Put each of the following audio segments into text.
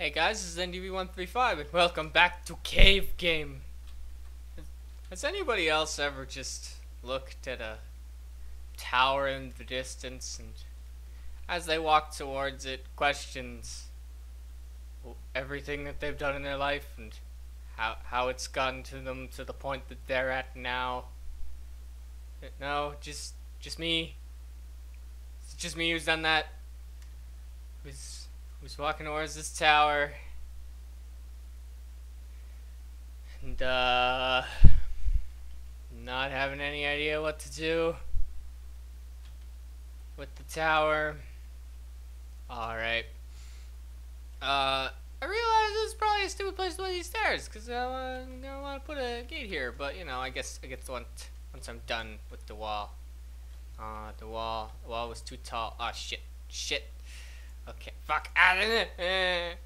Hey guys, this is NDV135 and welcome back to Cave Game. Has anybody else ever just looked at a tower in the distance and as they walk towards it questions everything that they've done in their life and how how it's gotten to them to the point that they're at now? Uh, no, just just me. It's just me who's done that. Who's walking towards this tower. And, uh, not having any idea what to do with the tower. Alright. Uh, I realize this is probably a stupid place to put these stairs, because I don't want to put a gate here, but, you know, I guess I guess once, once I'm done with the wall. Uh, the wall, the wall was too tall. Oh, shit, shit. Okay, fuck of eh. it.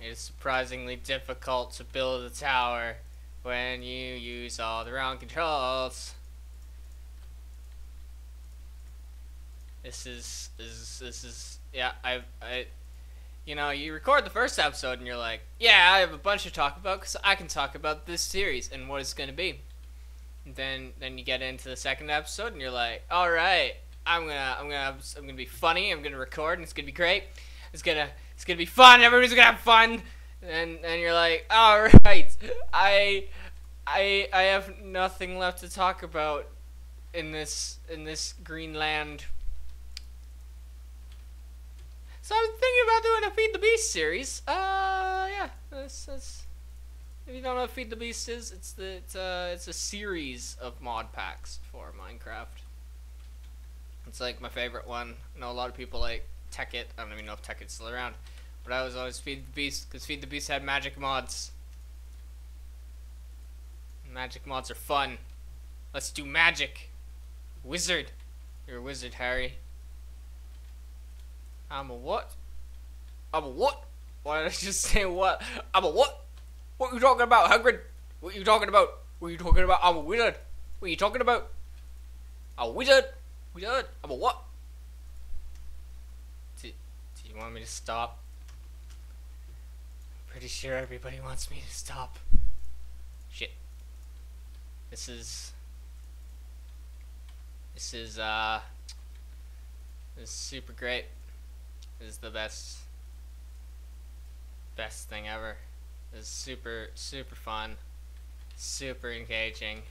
Is surprisingly difficult to build a tower when you use all the wrong controls. This is, this, this is, yeah, I, I, you know, you record the first episode and you're like, yeah, I have a bunch to talk about because I can talk about this series and what it's going to be. And then, then you get into the second episode and you're like, all right, I'm gonna I'm gonna I'm gonna be funny. I'm gonna record, and it's gonna be great. It's gonna it's gonna be fun. Everybody's gonna have fun. And and you're like, all right, I I I have nothing left to talk about in this in this green land. So I'm thinking about doing a Feed the Beast series. Uh, yeah, if you don't know what Feed the Beast is, it's the it's, uh, it's a series of mod packs for Minecraft. It's like my favorite one. I know a lot of people like Tekkit. I don't even know if Tekkit's still around. But I was always Feed the Beast because Feed the Beast had magic mods. Magic mods are fun. Let's do magic. Wizard. You're a wizard, Harry. I'm a what? I'm a what? Why did I just say what? I'm a what? What are you talking about, Hagrid? What are you talking about? What are you talking about? I'm a wizard. What are you talking about? A wizard? We done. I'm a what? Do, do you want me to stop? I'm pretty sure everybody wants me to stop. Shit. This is... This is, uh... This is super great. This is the best... Best thing ever. This is super, super fun. Super engaging.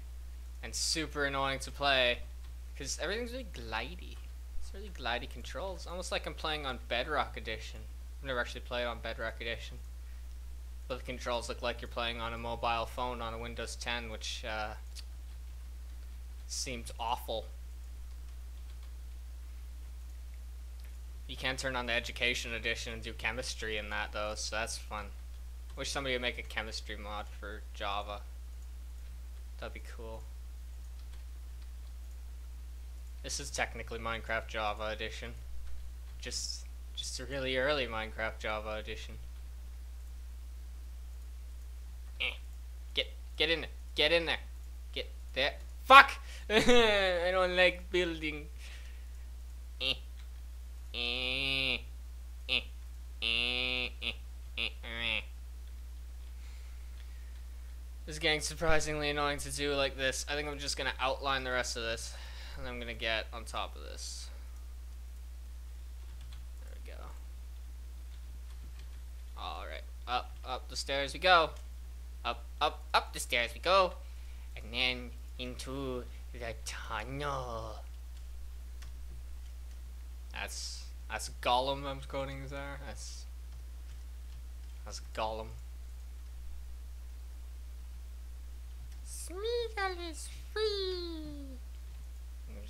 And super annoying to play. Because everything's really glidey. It's really glidey controls. Almost like I'm playing on Bedrock Edition. I've never actually played on Bedrock Edition. But the controls look like you're playing on a mobile phone on a Windows 10, which uh, seems awful. You can turn on the Education Edition and do chemistry in that though, so that's fun. Wish somebody would make a chemistry mod for Java. That'd be cool. This is technically Minecraft Java Edition. Just, just a really early Minecraft Java Edition. Eh. Get, get in there. Get in there. Get there. Fuck! I don't like building. Eh. Eh. Eh. Eh. Eh. This is getting surprisingly annoying to do like this. I think I'm just gonna outline the rest of this and I'm gonna get on top of this. There we go. Alright, up, up the stairs we go. Up, up, up the stairs we go. And then into the tunnel. That's, that's Gollum I'm quoting there. That's, that's Gollum. Smeagol is free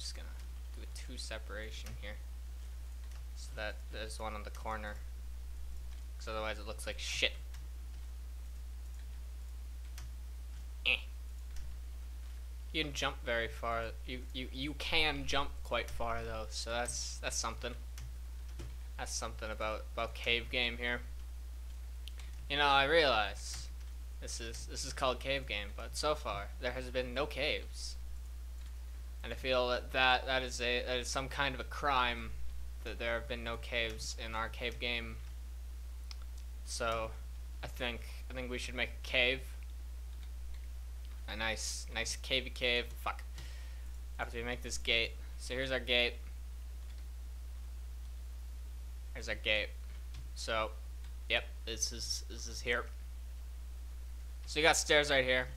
just gonna do a two separation here. So that there's one on the corner. Because otherwise it looks like shit. Eh. You can jump very far. You, you you can jump quite far though, so that's that's something. That's something about about cave game here. You know, I realize this is this is called cave game, but so far there has been no caves and I feel that that, that is a that is some kind of a crime that there have been no caves in our cave game So, I think I think we should make a cave. A nice, nice cavey cave. Fuck. After we make this gate. So here's our gate. Here's our gate. So, yep, this is this is here. So you got stairs right here.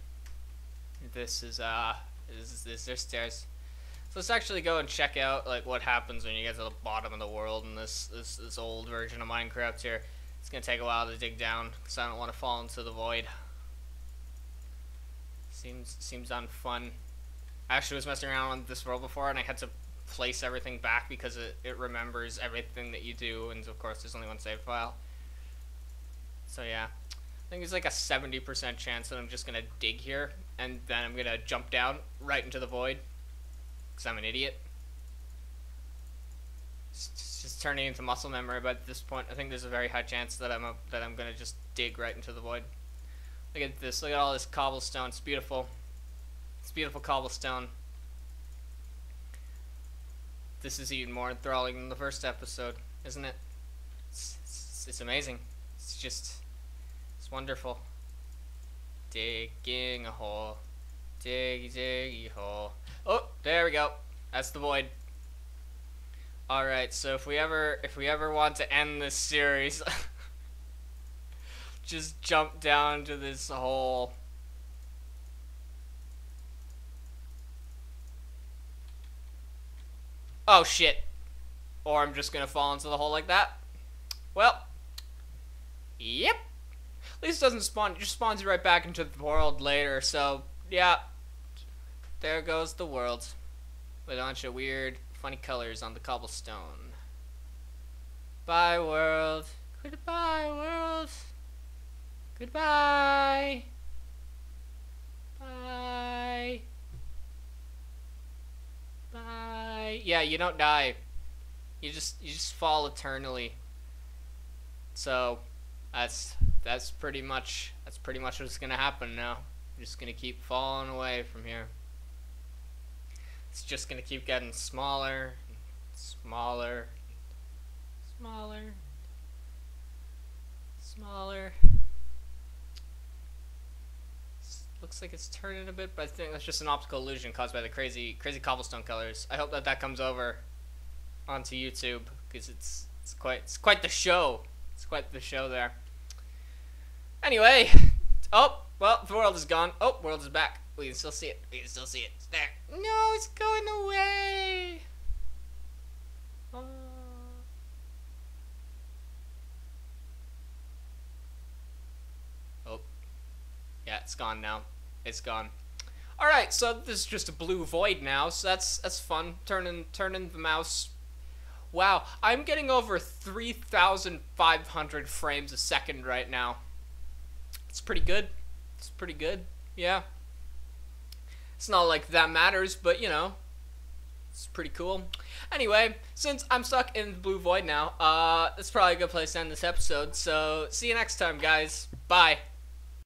This is uh, is this there's stairs. So let's actually go and check out like what happens when you get to the bottom of the world in this this this old version of Minecraft here. It's gonna take a while to dig down because I don't want to fall into the void. Seems seems unfun. I actually was messing around on this world before and I had to place everything back because it, it remembers everything that you do and of course there's only one save file. So yeah. I think there's like a 70% chance that I'm just gonna dig here and then I'm gonna jump down right into the void because I'm an idiot. It's just turning into muscle memory, but at this point, I think there's a very high chance that I'm a, that I'm gonna just dig right into the void. Look at this! Look at all this cobblestone. It's beautiful. It's beautiful cobblestone. This is even more enthralling than the first episode, isn't it? It's, it's, it's amazing. It's just, it's wonderful. Digging a hole. Diggy diggy hole. Oh, there we go. That's the void. Alright, so if we ever if we ever want to end this series just jump down to this hole. Oh shit. Or I'm just gonna fall into the hole like that. Well, yep. At least it doesn't spawn, it just spawns you right back into the world later, so yeah, there goes the world. With a bunch of weird, funny colors on the cobblestone. Bye, world. Goodbye, world. Goodbye. Bye. Bye. Yeah, you don't die. You just you just fall eternally. So, that's that's pretty much that's pretty much what's gonna happen now. I'm just gonna keep falling away from here it's just going to keep getting smaller, smaller, smaller, smaller. looks like it's turning a bit, but I think that's just an optical illusion caused by the crazy, crazy cobblestone colors. I hope that that comes over onto YouTube because it's it's quite it's quite the show. It's quite the show there. Anyway, oh well, the world is gone. Oh, world is back. We can still see it. We can still see it. It's there. No, it's going away. Oh. oh. Yeah, it's gone now. It's gone. All right, so this is just a blue void now, so that's that's fun. Turning turning the mouse. Wow, I'm getting over 3,500 frames a second right now. It's pretty good. It's pretty good. Yeah. It's not like that matters, but you know, it's pretty cool. Anyway, since I'm stuck in the blue void now, uh, that's probably a good place to end this episode. So, see you next time, guys. Bye.